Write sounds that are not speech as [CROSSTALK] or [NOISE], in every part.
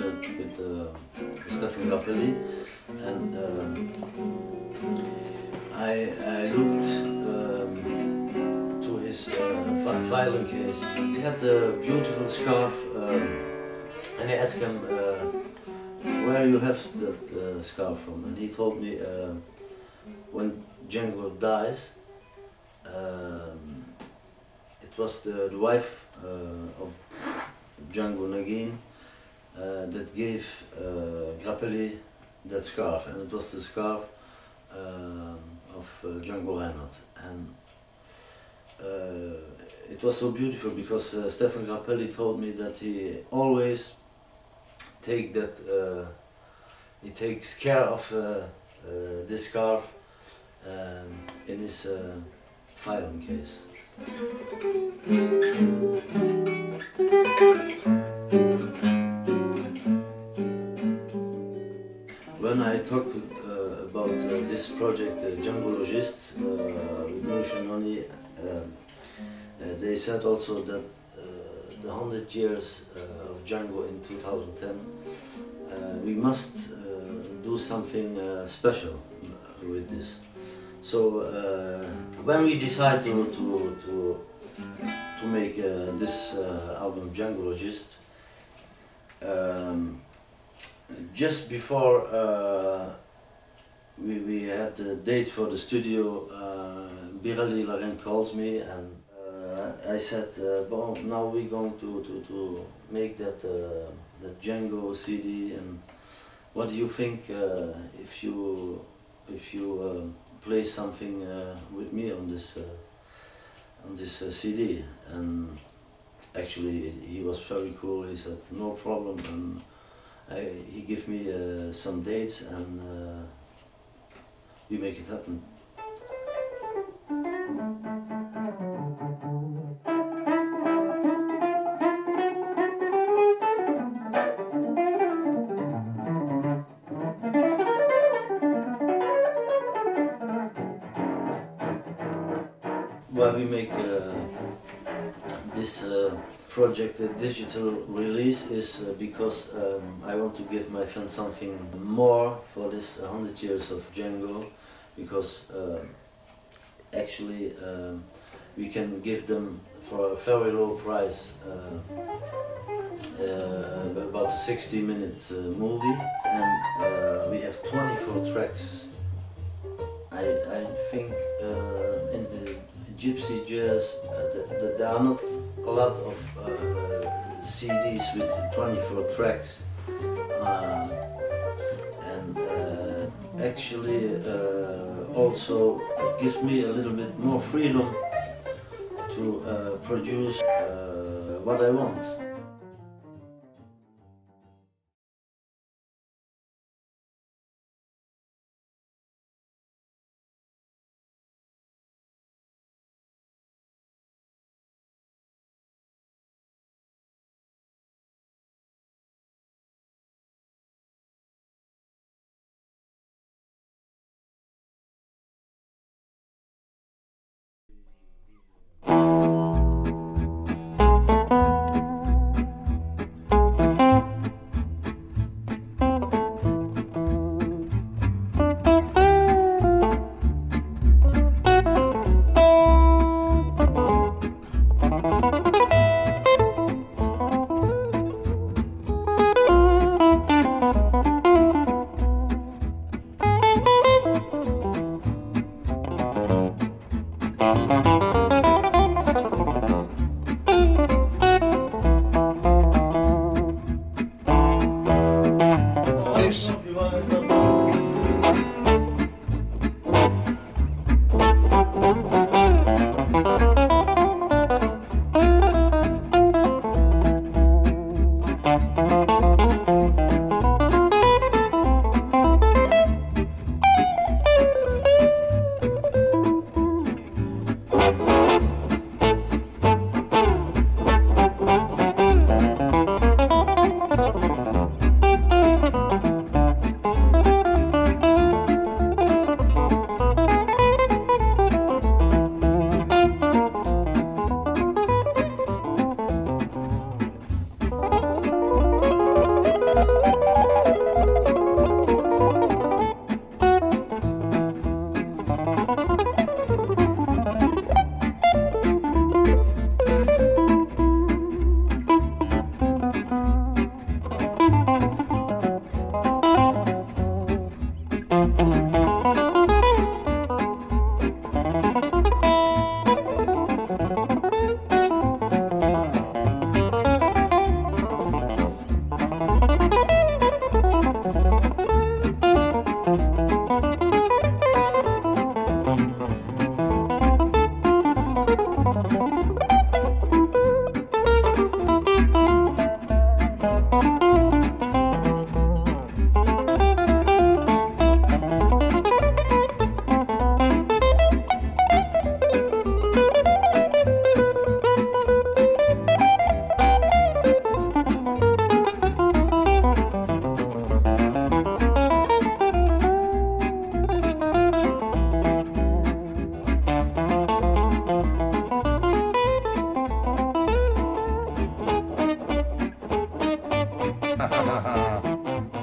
With uh, Stéphane Grappelli and um, I, I looked um, to his uh, violin case. He had a beautiful scarf um, and I asked him uh, where you have that uh, scarf from? And he told me uh, when Django dies um, it was the, the wife of Django Naguine uh, that gave uh, Grappelli that scarf. And it was the scarf um, of Django Reinhardt and it was so beautiful because Stéphane Grappelli told me that he always take that he takes care of this scarf um, in his filing case. When I talk uh, about uh, this project, uh, Djangologist, uh, with Nushanoni, uh, uh, they said also that uh, the 100 years of Django in 2010, uh, we must do something special with this. So when we decide to, to, to, to make this album Djangologist, um, just before uh, we, we had the date for the studio, uh, Biréli Lagrène calls me and uh, I said, uh, bon, now we're going to, to, to make that, uh, that Django CD and what do you think uh, if you, if you play something uh, with me on this, uh, on this uh, CD? And actually he was very cool, he said, no problem. And I, he gave me uh, some dates and uh, we make it happen. Project a digital release is uh, because um, I want to give my fans something more for this 100 years of Django because uh, actually um, we can give them for a very low price uh, uh, about a 60 minute uh, movie and uh, we have 24 tracks. I, I think uh, in the gypsy jazz uh, th- th- there are not a lot of uh, CDs with 24 tracks uh, and uh, actually also it gives me a little bit more freedom to produce what I want.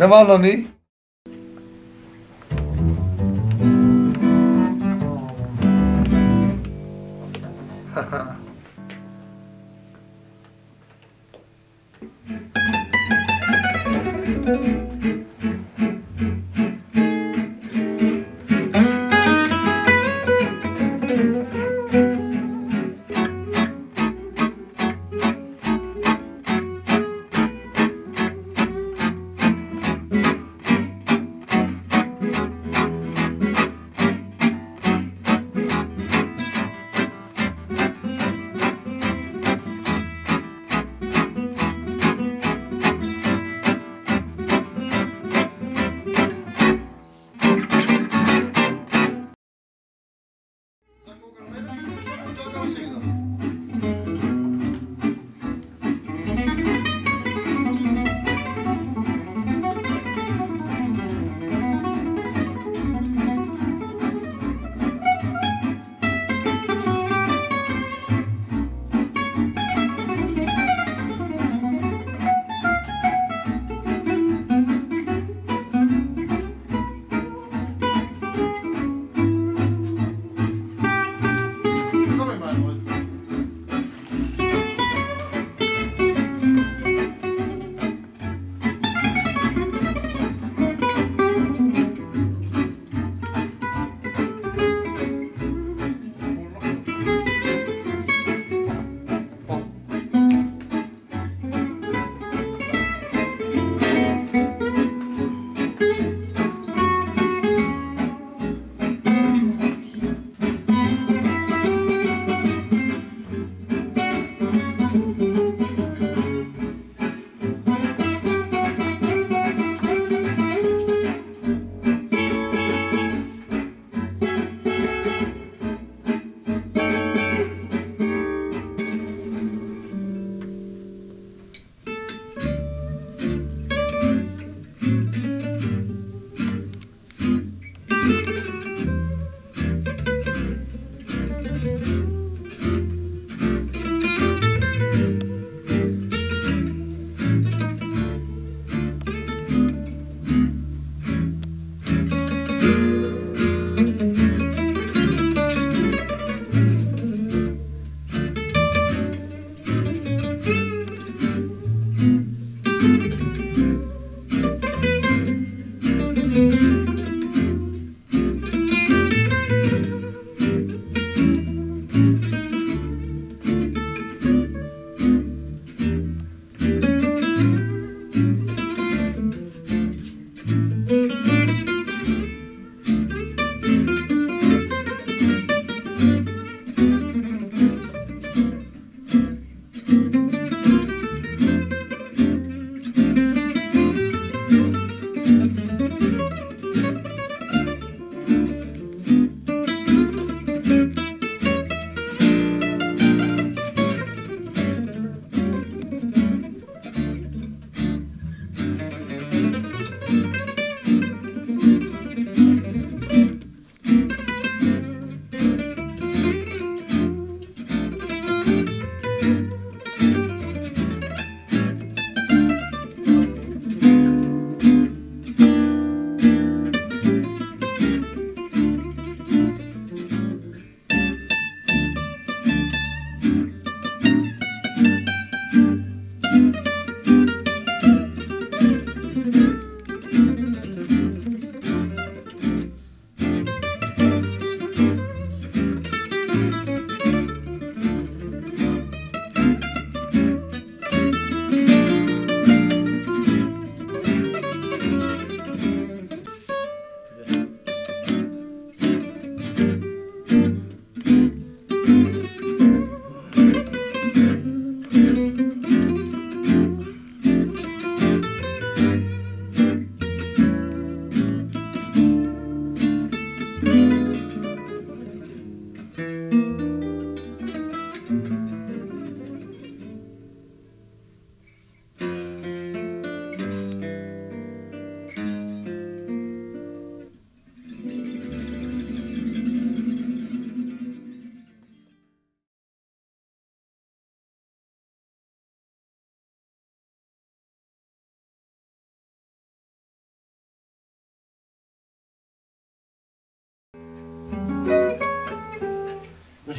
Helemaal nog niet.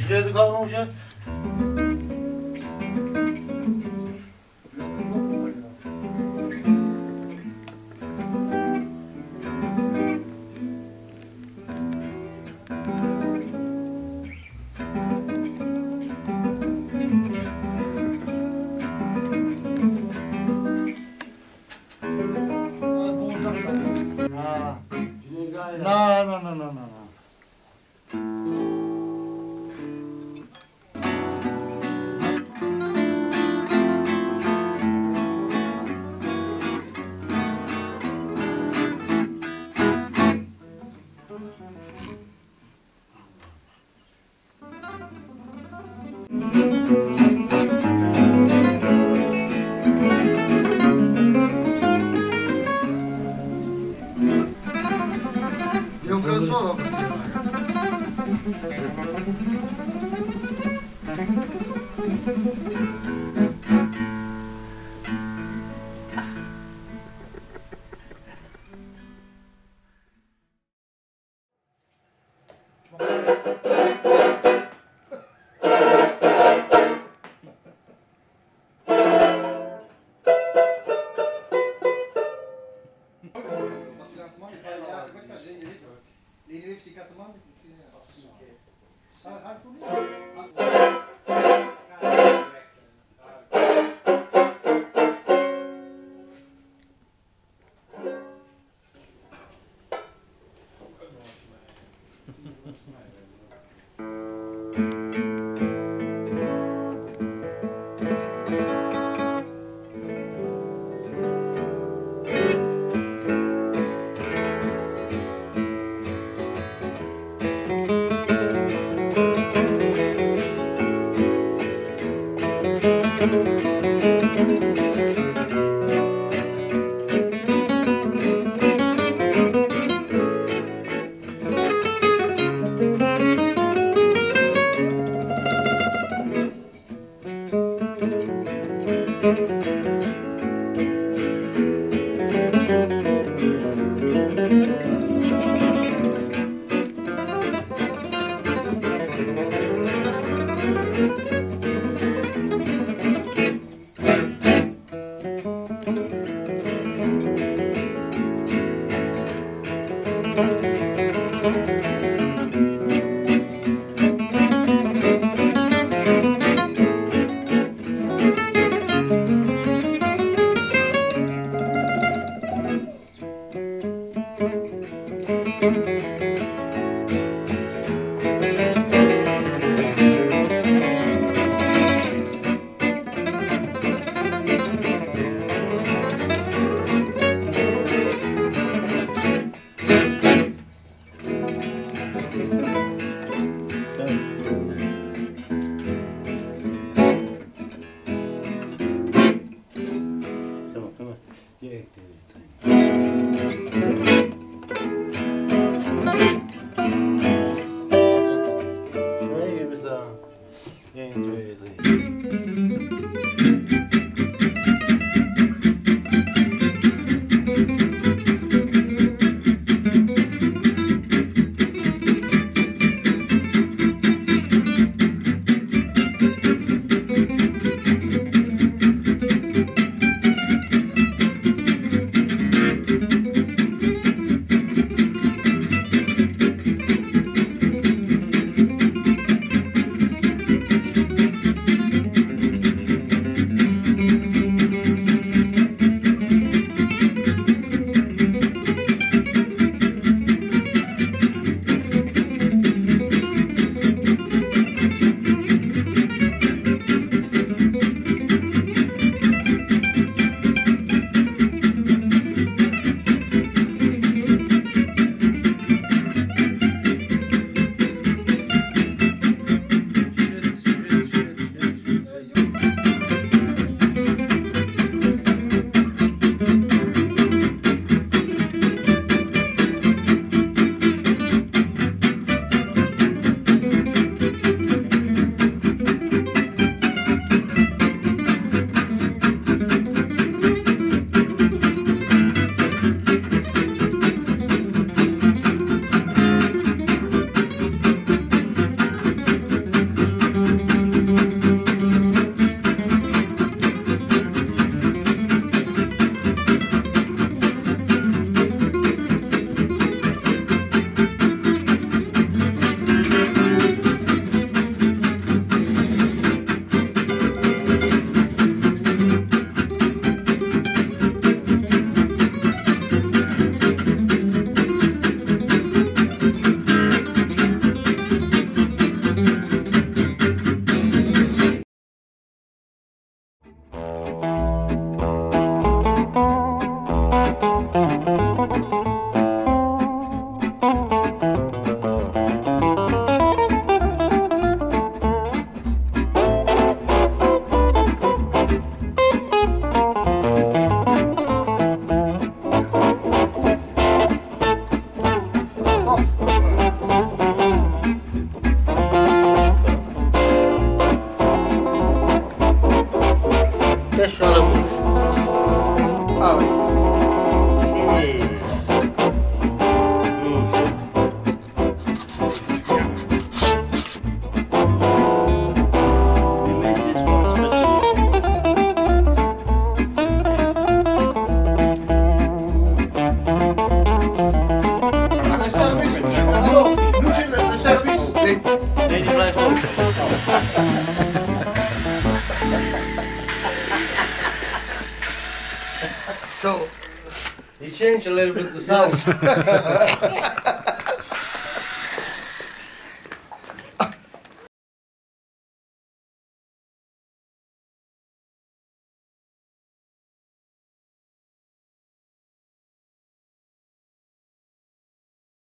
就是搞农业。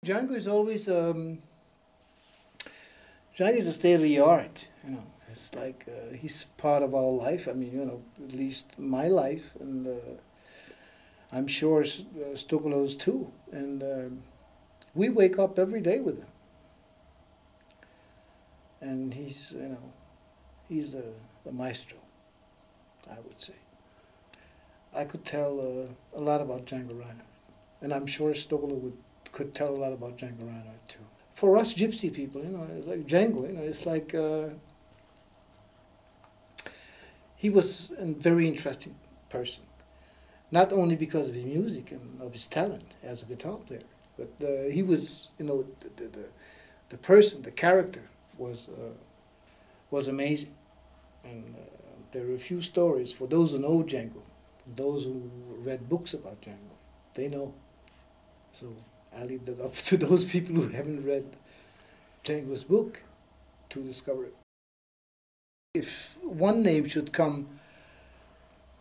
Django is always um, Django is a state of the art. You know, it's like uh, he's part of our life. I mean, you know, at least my life, and uh, I'm sure uh, Stochelo's too. And um, we wake up every day with him, and he's you know, he's a, a maestro. I would say. I could tell uh, a lot about Django Reinhardt, and I'm sure Stokolo would could tell a lot about Django Reinhardt too. For us gypsy people, you know, it's like Django, you know, it's like uh, he was a very interesting person, not only because of his music and of his talent as a guitar player, but uh, he was, you know, the, the, the, person, the character was uh, was amazing, and uh, there are a few stories for those who know Django, those who read books about Django, they know. So I leave that up to [LAUGHS] those people who haven't read Django's book to discover it. If one name should come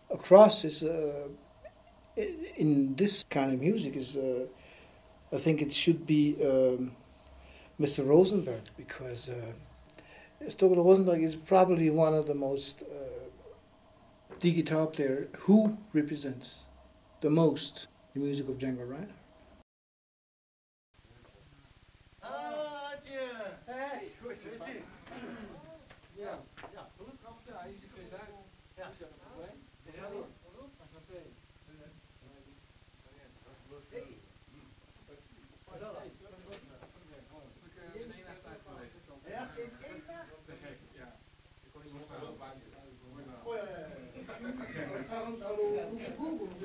across is uh, in this kind of music is uh, I think it should be um, Mr. Rosenberg because uh, Rosenberg is probably one of the most uh, the guitar player who represents the most the music of Django Reinhardt.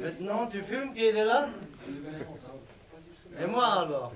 Maintenant, tu fumes qui est là? Et moi alors?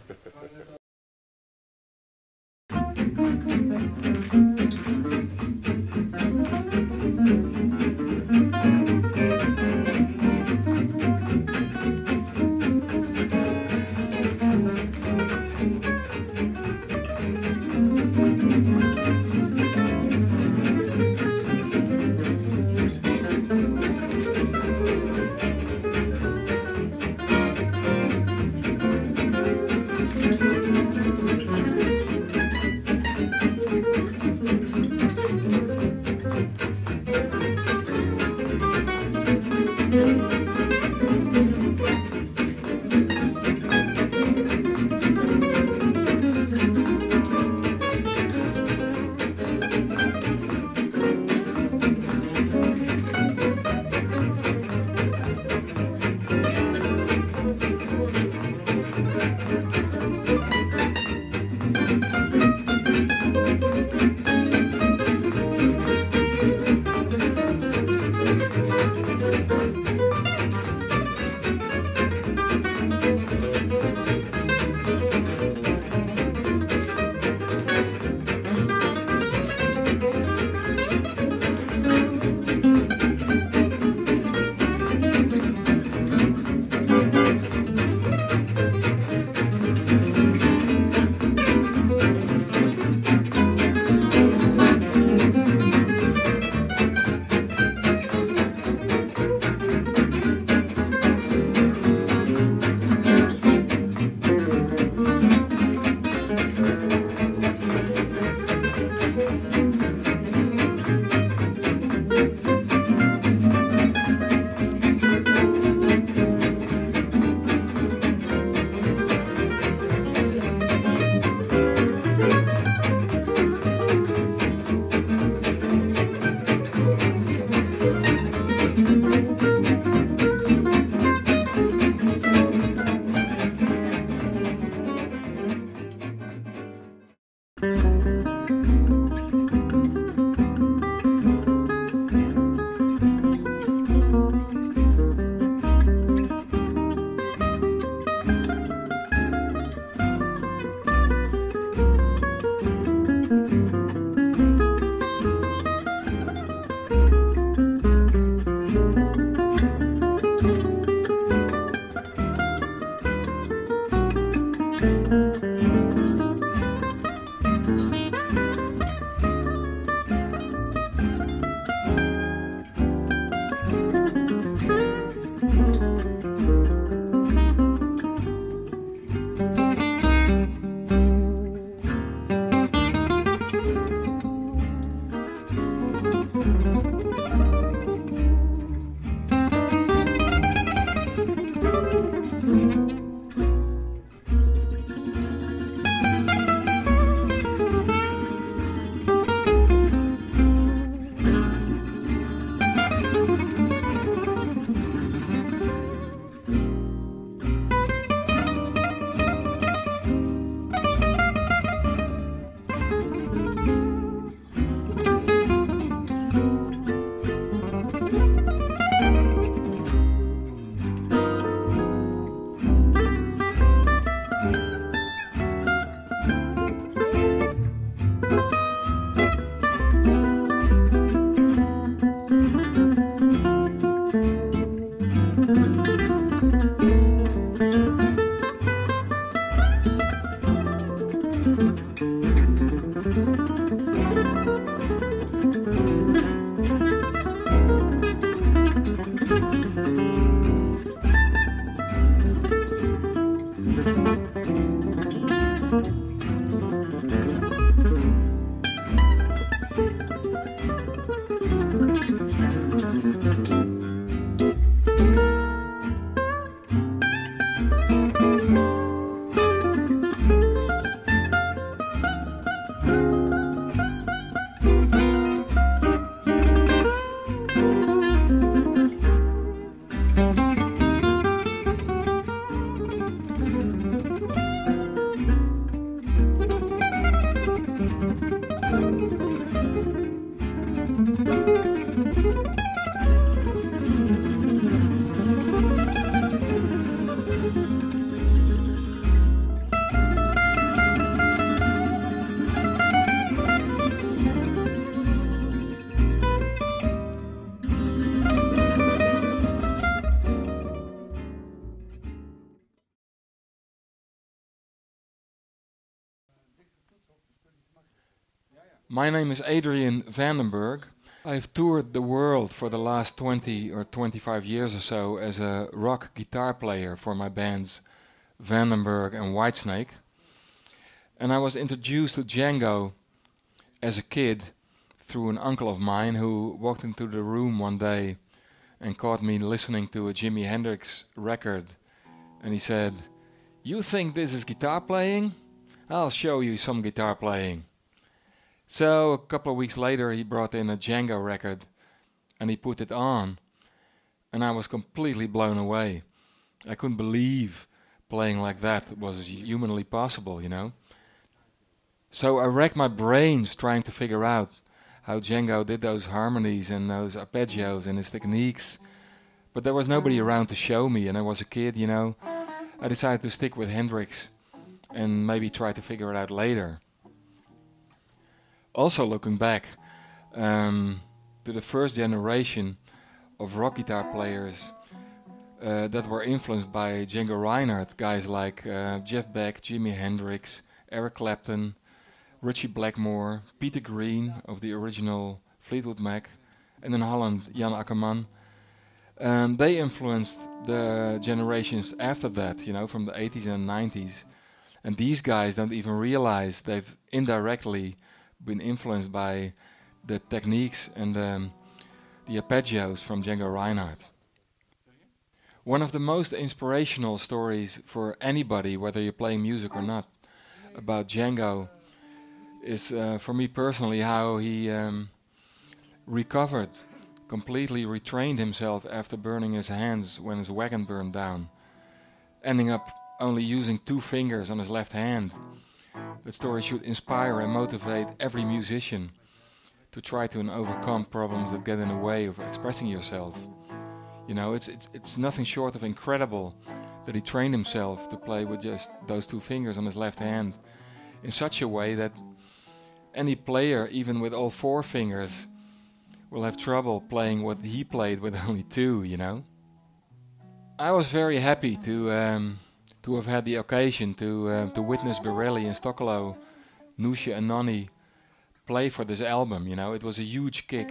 My name is Adrian Vandenberg. I've toured the world for the last 20 or 25 years or so as a rock guitar player for my bands Vandenberg and Whitesnake. And I was introduced to Django as a kid through an uncle of mine who walked into the room one day and caught me listening to a Jimi Hendrix record. And he said, You think this is guitar playing? I'll show you some guitar playing. So a couple of weeks later, he brought in a Django record and he put it on. And I was completely blown away. I couldn't believe playing like that was humanly possible, you know. So I racked my brains trying to figure out how Django did those harmonies and those arpeggios and his techniques. But there was nobody mm. around to show me, and I was a kid, you know. I decided to stick with Hendrix and maybe try to figure it out later also looking back um, to the first generation of rock guitar players uh, that were influenced by Django Reinhardt, guys like uh, Jeff Beck, Jimi Hendrix, Eric Clapton, Ritchie Blackmore, Peter Green of the original Fleetwood Mac, and in Holland, Jan Akkerman. Um, they influenced the generations after that, you know, from the 80s and 90s. And these guys don't even realize they've indirectly been influenced by the techniques and um, the arpeggios from Django Reinhardt. One of the most inspirational stories for anybody, whether you're playing music or not, about Django is uh, for me personally how he um, recovered, completely retrained himself after burning his hands when his wagon burned down, ending up only using two fingers on his left hand that story should inspire and motivate every musician to try to overcome problems that get in the way of expressing yourself. You know, it's, it's, it's nothing short of incredible that he trained himself to play with just those two fingers on his left hand in such a way that any player, even with all four fingers, will have trouble playing what he played with [LAUGHS] only two, you know. I was very happy to um, to have had the occasion to uh, to witness Biréli and Stochelo, Nous'che and Nonnie play for this album. You know, it was a huge kick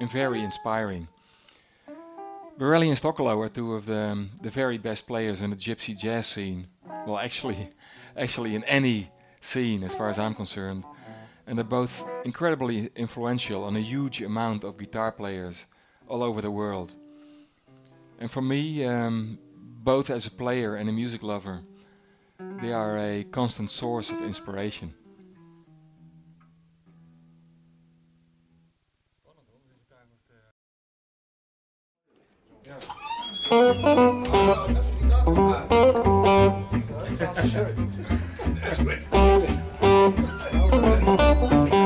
and very inspiring. Biréli and Stochelo are two of the um, the very best players in the gypsy jazz scene. Well, actually, [LAUGHS] actually in any scene as far as I'm concerned. And they're both incredibly influential on a huge amount of guitar players all over the world. And for me, um, both as a player and a music lover, they are a constant source of inspiration. That's.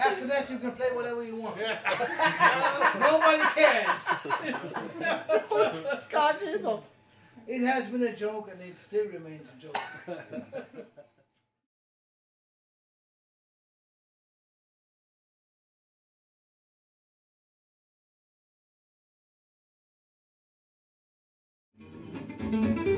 After that, you can play whatever you want. [LAUGHS] Nobody cares. [LAUGHS] it has been a joke, and it still remains a joke. [LAUGHS]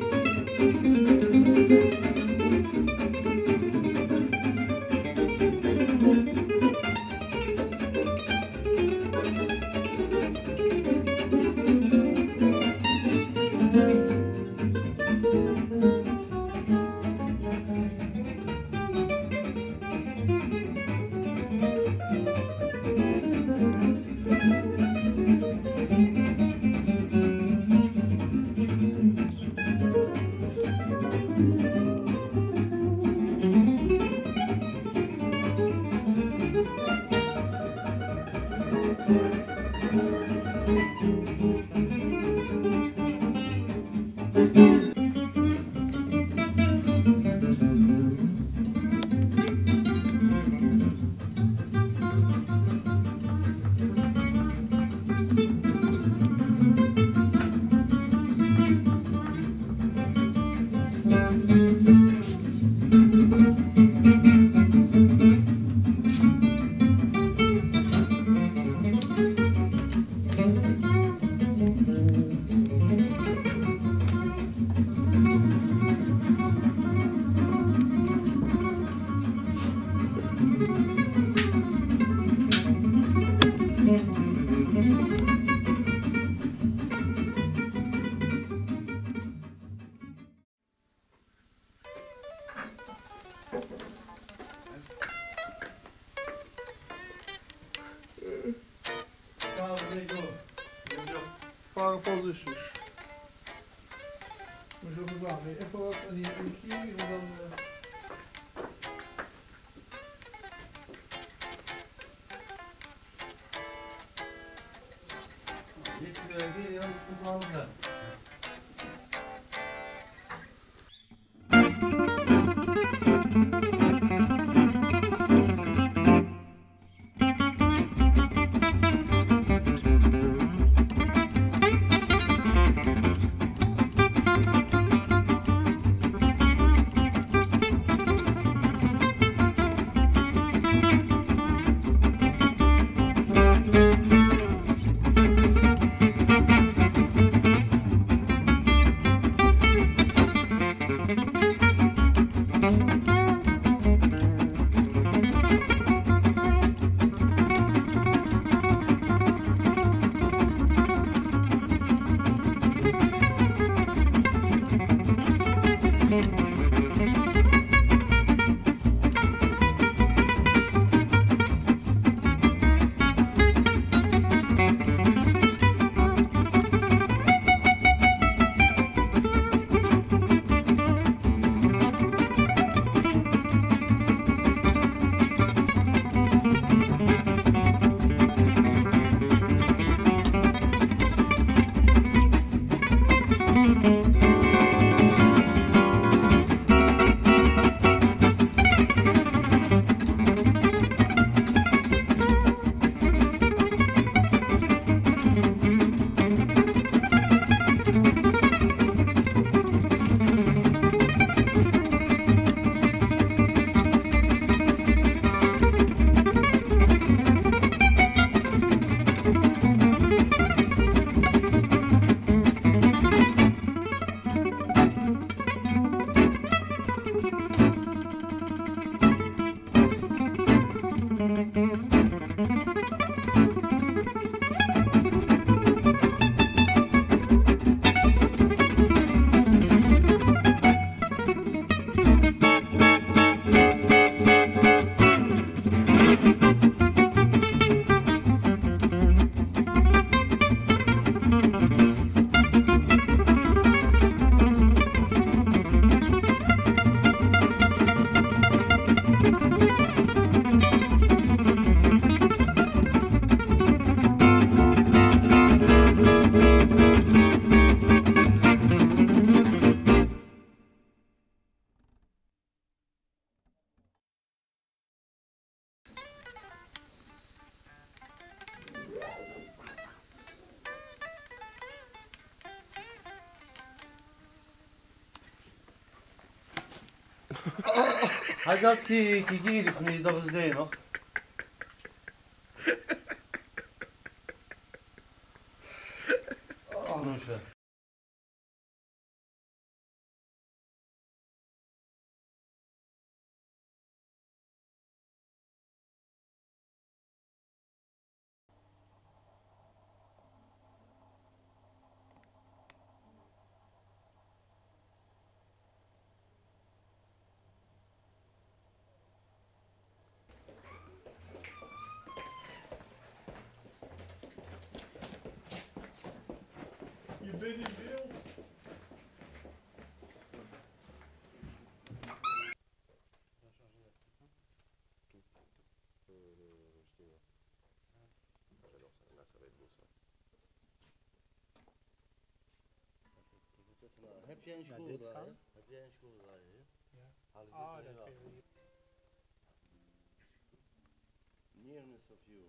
Kazachský kiki לפני Dogs Day, no? Oh, no. Atje në shkurë, atje në shkurë, Ja. Halë, Mirë në Sofiu.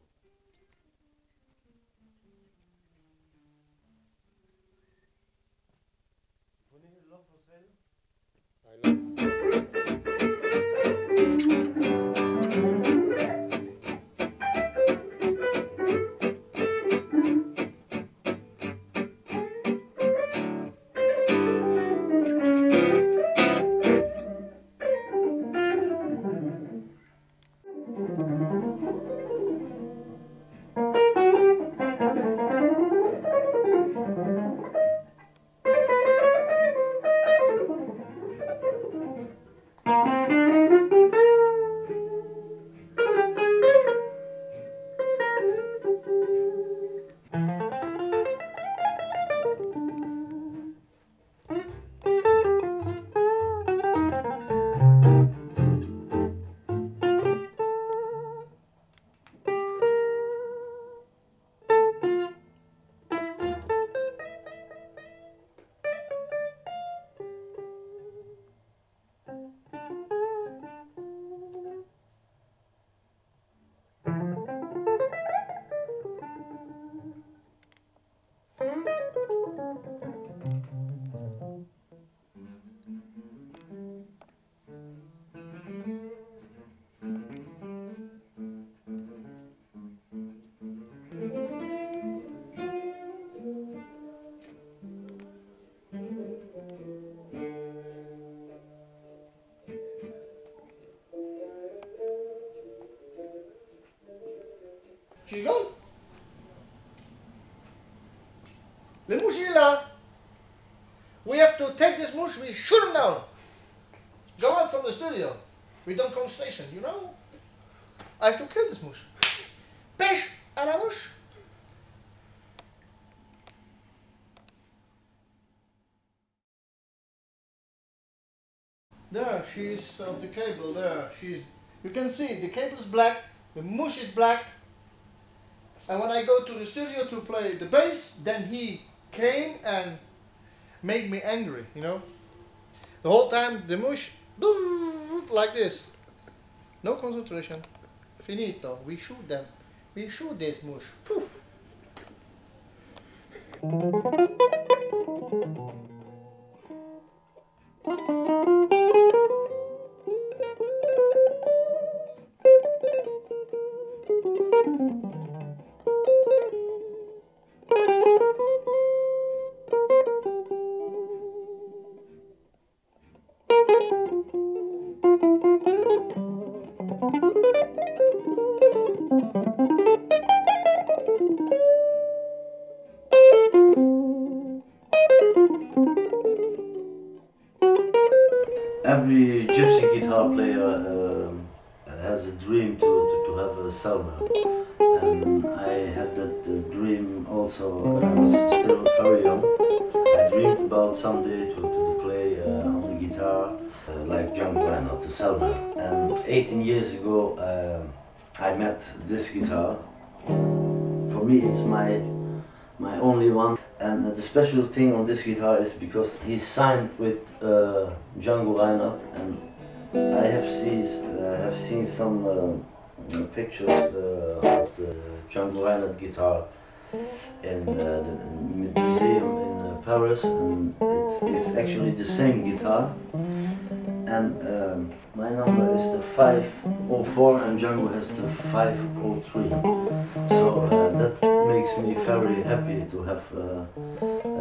She's gone. Est là. We have to take this mouche, we shoot him down. Go out from the studio. We don't come station, you know? I have to kill this mouche. Pêche à la mouche. There, she's of the cable there. She's you can see the cable is black, the mush is black. And when I go to the studio to play the bass, then he came and made me angry, you know. The whole time the mush [LAUGHS] like this. No concentration. Finito. We shoot them. We shoot this mush. Poof. [LAUGHS] this guitar. For me it's my, my only one. And the special thing on this guitar is because he's signed with uh, Django Reinhardt, and I have seen uh, have seen some uh, pictures uh, of the Django Reinhardt guitar in uh, the museum in uh, Paris, and it's, it's actually the same guitar. And um, my number is the 504, and Django has the 503. So uh, that makes me very happy to have uh,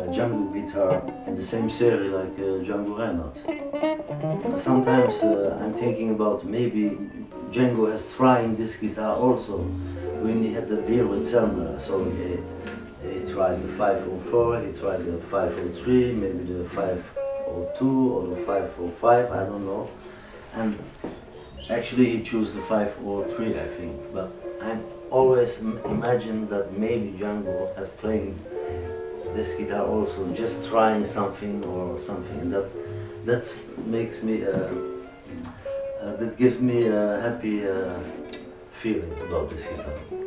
a Django guitar in the same series like uh, Django Reinhardt. Sometimes uh, I'm thinking about maybe Django has tried this guitar also when he had the deal with Selmer. So he, he tried the 504, he tried the 503, maybe the 502 or the 505, I don't know. And actually he chose the 503, I think. But I'm always im- imagine that maybe Django has playing this guitar also, just trying something or something. That that makes me, uh, uh, that gives me a happy uh, feeling about this guitar.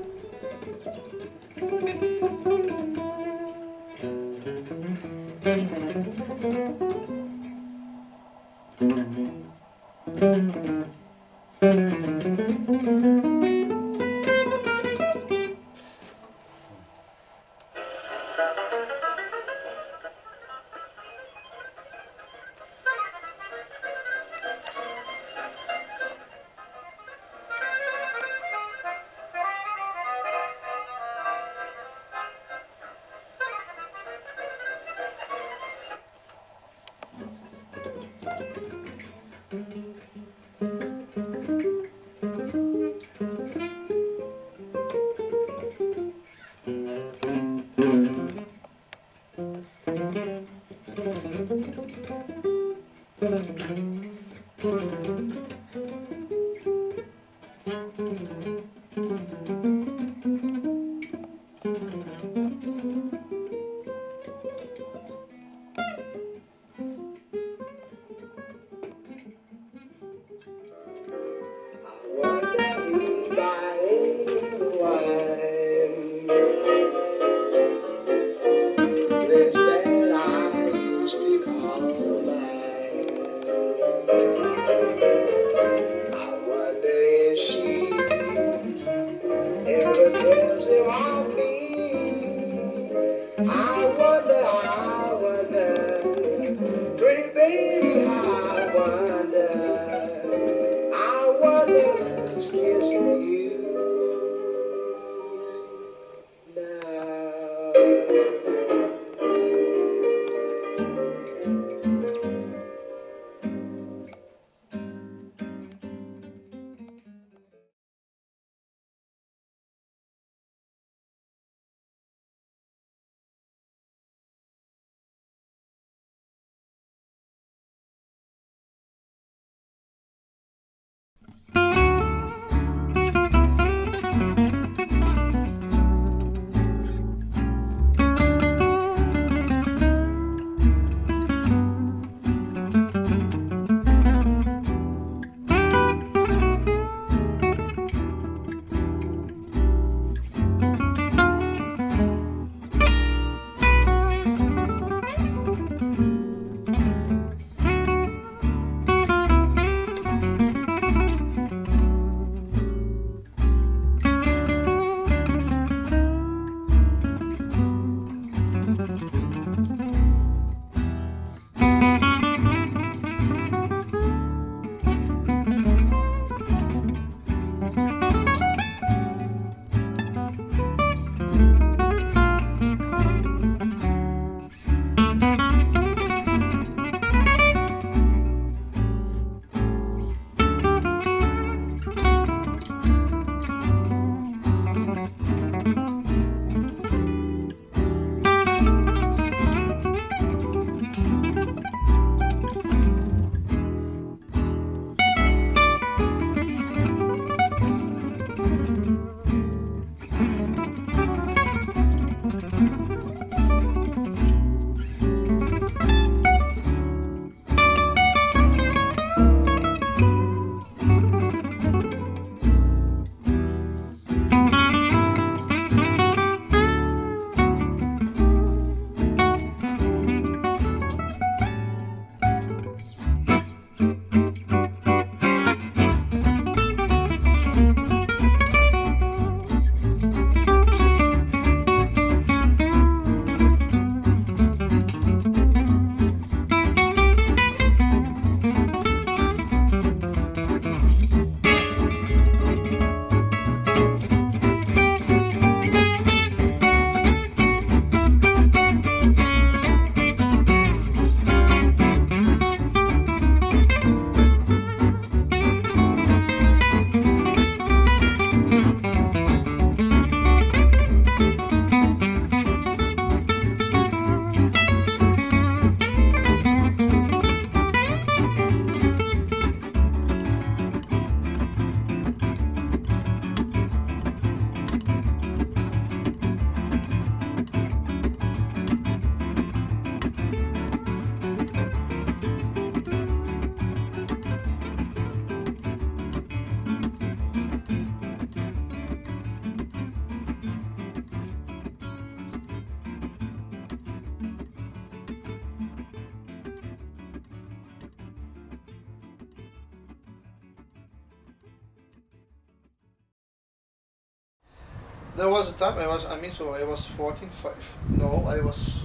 There was a time I was I mean so I was 14 five, no I was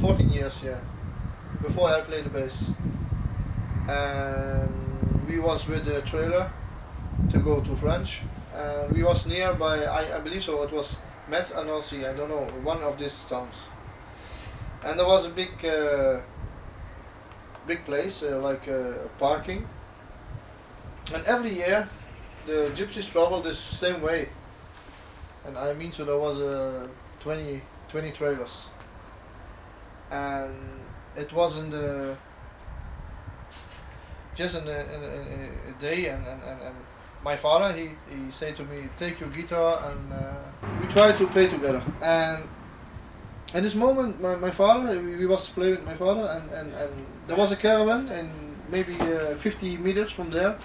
14 years yeah before I played the bass. And we was with the trailer to go to French. And we was nearby I, I believe so it was Metz and Nancy I don't know one of these towns. And there was a big uh, big place uh, like uh, parking. And every year the gypsies travel the same way and I mean so there was uh, 20, 20 trailers. And it was in the just in a, in a, in a day. And, and, and, and my father he, he said to me take your guitar and uh, we try to play together. And at this moment my, my father we was playing with my father. And, and, and there was a caravan and maybe uh, 50 meters from there.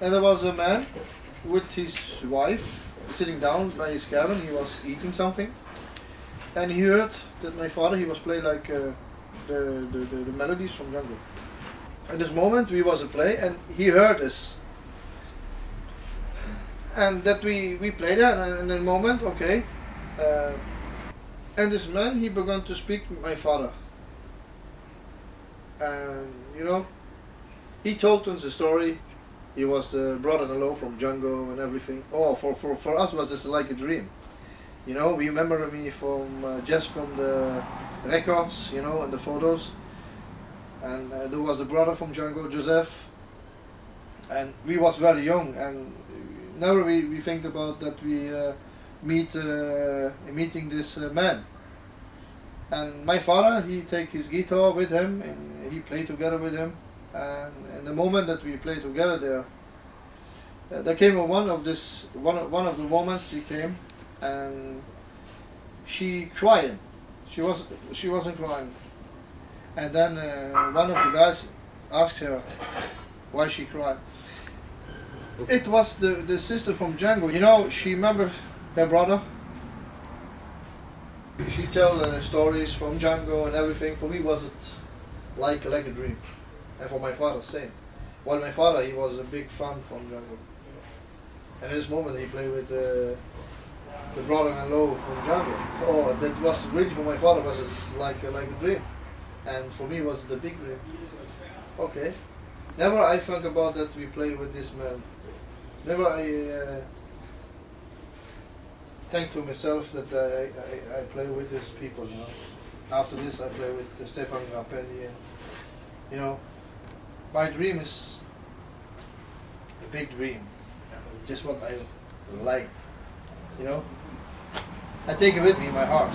And there was a man with his wife sitting down by his cabin. He was eating something, and he heard that my father he was playing like uh, the, the, the the melodies from Django. At this moment, we was a play, and he heard us, and that we we played that, and in that moment, okay, uh, and this man he began to speak with my father, and you know, he told us the story he was the brother-in-law from Django and everything. Oh, for, for, for us was just like a dream. You know, we remember me from uh, just from the records, you know, and the photos. And uh, there was a brother from Django, Joseph. And we was very young, and never we, we think about that we uh, meet uh, meeting this uh, man. And my father, he take his guitar with him, and he play together with him and in the moment that we played together there, uh, there came a one of this one of- one of the moments she came, and she crying. She was she wasn't crying, and then uh, one of the guys asked her why she cried. It was the the sister from Django. You know, she remember her brother. She tell uh, stories from Django and everything. For me, was it like like a dream and for my father same. While my father he was a big fan from Django. And this moment he played with uh, the brother-in-law from Django. Oh, that was really for my father was like like a dream, and for me was the big dream. Okay, never I think about that we play with this man. Never I uh, thank to myself that I, I, I play with these people. You know. After this I play with Stéphane Grappelli you know my dream is a big dream. Just what I like. You know? I take it with me in my heart.